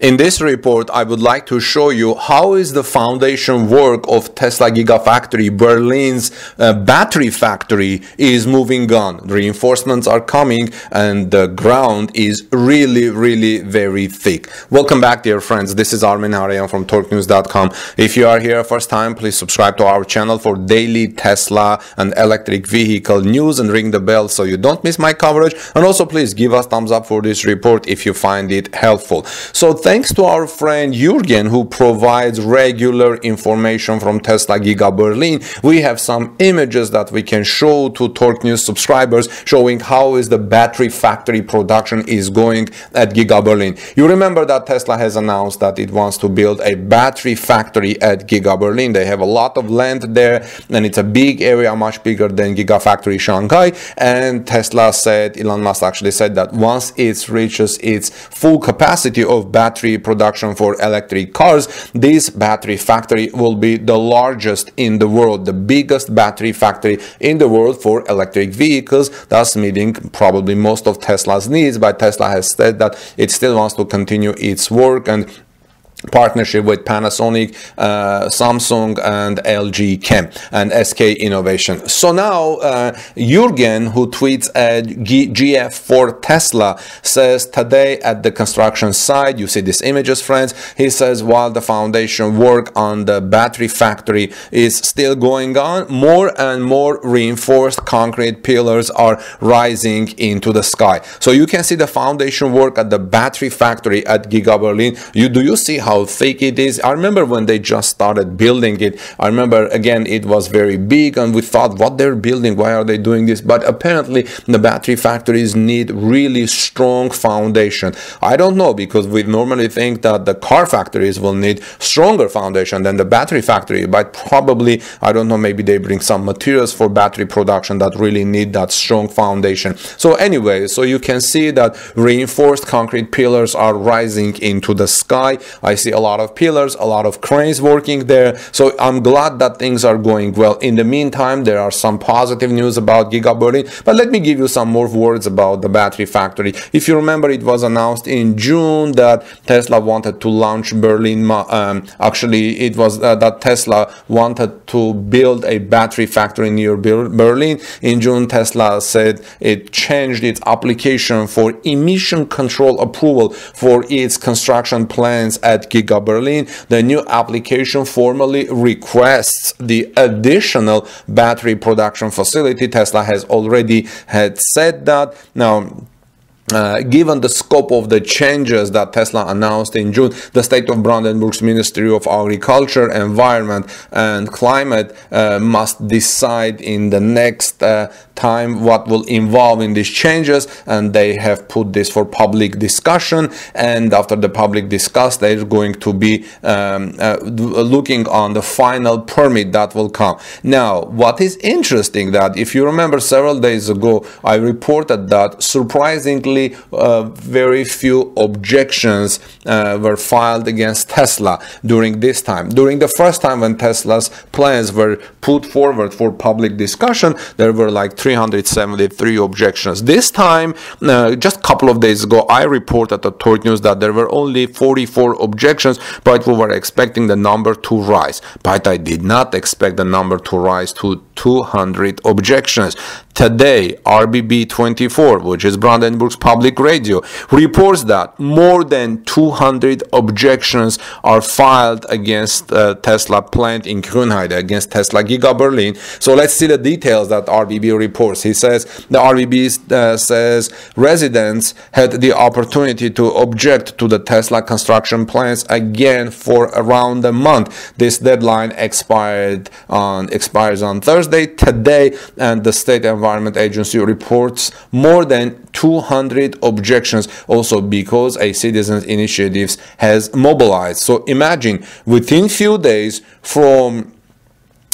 In this report, I would like to show you how is the foundation work of Tesla Gigafactory, Berlin's uh, battery factory is moving on. Reinforcements are coming and the ground is really, really very thick. Welcome back, dear friends. This is Armen Hareyan from torquenews.com. If you are here first time, please subscribe to our channel for daily Tesla and electric vehicle news and ring the bell so you don't miss my coverage. And also please give us thumbs up for this report if you find it helpful. So thanks to our friend Jürgen who provides regular information from Tesla Giga Berlin, we have some images that we can show to Torque News subscribers showing how is the battery factory production is going at Giga Berlin. You remember that Tesla has announced that it wants to build a battery factory at Giga Berlin. They have a lot of land there and it's a big area, much bigger than Gigafactory Shanghai. And Tesla said, Elon Musk actually said that once it reaches its full capacity of battery battery production for electric cars, this battery factory will be the largest in the world, the biggest battery factory in the world for electric vehicles, thus meeting probably most of Tesla's needs. But Tesla has said that it still wants to continue its work and partnership with Panasonic, uh, Samsung, and LG Chem and SK Innovation. So now uh, Jürgen, who tweets at G GF for Tesla, says today at the construction site, you see these images, friends. He says while the foundation work on the battery factory is still going on, more and more reinforced concrete pillars are rising into the sky. So you can see the foundation work at the battery factory at Giga Berlin. You do you see how how thick it is. I remember when they just started building it. I remember again it was very big and we thought what they're building, why are they doing this? But apparently the battery factories need really strong foundation. I don't know because we normally think that the car factories will need stronger foundation than the battery factory, but probably I don't know maybe they bring some materials for battery production that really need that strong foundation. So anyway, so you can see that reinforced concrete pillars are rising into the sky. I see a lot of pillars, a lot of cranes working there. So I'm glad that things are going well. In the meantime, there are some positive news about Giga Berlin, but let me give you some more words about the battery factory. If you remember, it was announced in June that Tesla wanted to launch Berlin. Um, actually, it was uh, that Tesla wanted to build a battery factory near Berlin. In June, Tesla said it changed its application for emission control approval for its construction plans at Giga Berlin, the new application formally requests the additional battery production facility. Tesla has already had said that. Now, uh, given the scope of the changes that Tesla announced in June, the state of Brandenburg's Ministry of Agriculture, Environment and Climate uh, must decide in the next uh, time what will involve in these changes and they have put this for public discussion and after the public discuss they're going to be um, uh, looking on the final permit that will come. Now what is interesting that if you remember several days ago I reported that surprisingly uh, very few objections uh, were filed against Tesla during this time. During the first time when Tesla's plans were put forward for public discussion, there were like 373 objections. This time, uh, just a couple of days ago, I reported at Torque News that there were only 44 objections, but we were expecting the number to rise. But I did not expect the number to rise to 200 objections. Today, RBB24, which is Brandenburg's public radio, reports that more than 200 objections are filed against uh, Tesla plant in Grünheide, against Tesla Giga Berlin. So let's see the details that RBB reports. He says the RBB uh, says residents had the opportunity to object to the Tesla construction plans again for around a month. This deadline expired on expires on Thursday today, and the state Environment Agency reports more than 200 objections also because a citizens initiatives has mobilized. So imagine within few days from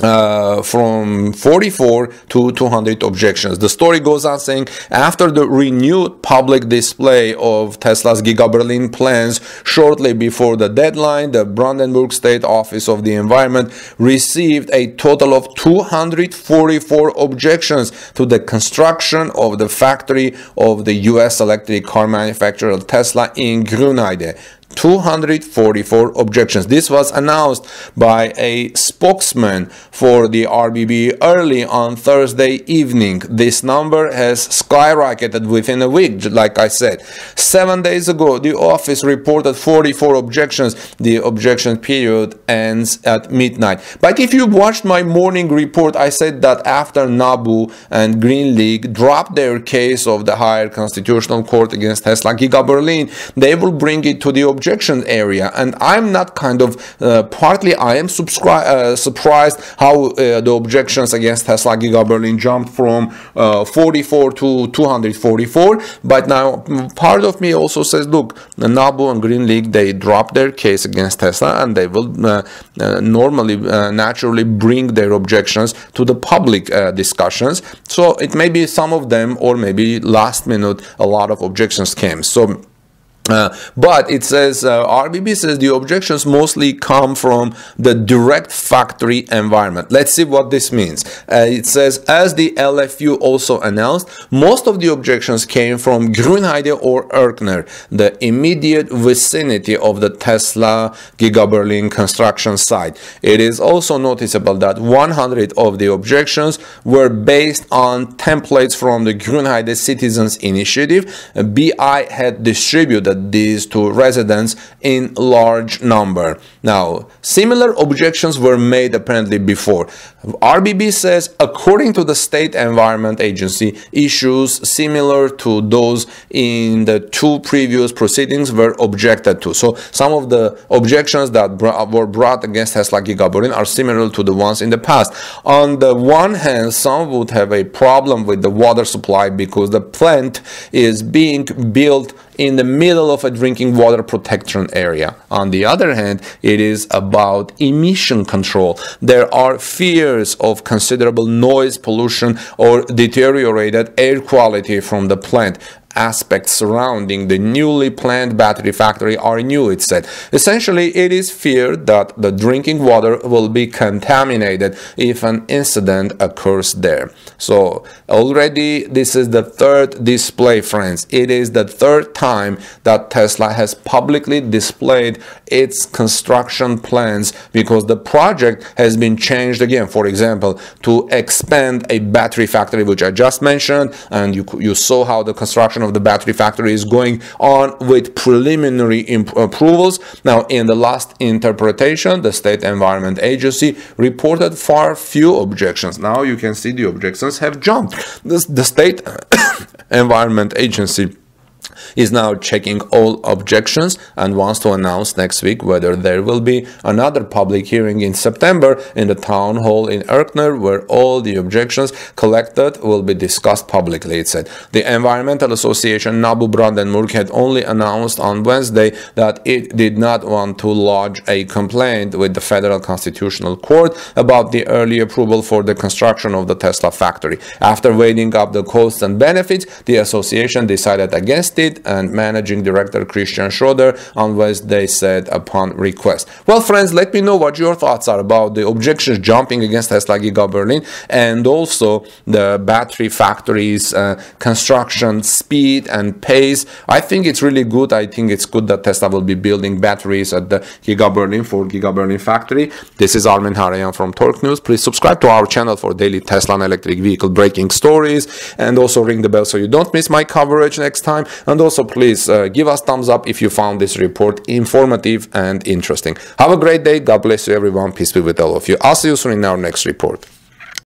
uh, from 44 to 200 objections. The story goes on saying after the renewed public display of Tesla's Giga Berlin plans shortly before the deadline, the Brandenburg State Office of the Environment received a total of 244 objections to the construction of the factory of the US electric car manufacturer Tesla in Grünheide. 244 objections. This was announced by a spokesman for the RBB early on Thursday evening. This number has skyrocketed within a week, like I said. Seven days ago, the office reported 44 objections. The objection period ends at midnight. But if you watched my morning report, I said that after NABU and Green League dropped their case of the higher constitutional court against Tesla Giga Berlin, they will bring it to the objection area. And I'm not kind of, uh, partly I am uh, surprised how uh, the objections against Tesla Giga Berlin jumped from uh, 44 to 244. But now part of me also says, look, NABU and Green League, they dropped their case against Tesla and they will normally, naturally bring their objections to the public discussions. So it may be some of them or maybe last minute a lot of objections came. So uh, but it says uh, RBB says the objections mostly come from the direct factory environment. Let's see what this means. Uh, it says as the LFU also announced, most of the objections came from Grünheide or Erkner, the immediate vicinity of the Tesla Giga Berlin construction site. It is also noticeable that 100 of the objections were based on templates from the Grünheide Citizens Initiative. BI had distributed these to residents in large number. Now, similar objections were made apparently before. RBB says, according to the State Environment Agency, issues similar to those in the two previous proceedings were objected to. So some of the objections that were brought against Tesla Giga Berlin are similar to the ones in the past. On the one hand, some would have a problem with the water supply because the plant is being built in the middle of a drinking water protection area. On the other hand, it is about emission control. There are fears of considerable noise pollution or deteriorated air quality from the plant aspects surrounding the newly planned battery factory are new, it said. Essentially, it is feared that the drinking water will be contaminated if an incident occurs there. So already this is the third display, friends. It is the third time that Tesla has publicly displayed its construction plans because the project has been changed again. For example, to expand a battery factory, which I just mentioned, and you, you saw how the construction of the battery factory is going on with preliminary approvals. Now, in the last interpretation, the State Environment Agency reported far few objections. Now you can see the objections have jumped. The, the State Environment Agency is now checking all objections and wants to announce next week whether there will be another public hearing in September in the town hall in Erkner where all the objections collected will be discussed publicly, it said. The Environmental Association Nabu Brandenburg had only announced on Wednesday that it did not want to lodge a complaint with the Federal Constitutional Court about the early approval for the construction of the Tesla factory. After weighing up the costs and benefits, the association decided against it and managing director Christian Schroeder unless they said upon request. Well, friends, let me know what your thoughts are about the objections jumping against Tesla Giga Berlin and also the battery factories uh, construction speed and pace. I think it's really good. I think it's good that Tesla will be building batteries at the Giga Berlin for Giga Berlin factory. This is Armen Hareyan from Torque News. Please subscribe to our channel for daily Tesla and electric vehicle breaking stories and also ring the bell so you don't miss my coverage next time. And also please uh, give us thumbs up if you found this report informative and interesting. Have a great day. God bless you everyone. Peace be with all of you. I'll see you soon in our next report.